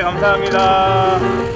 네, 감사합니다.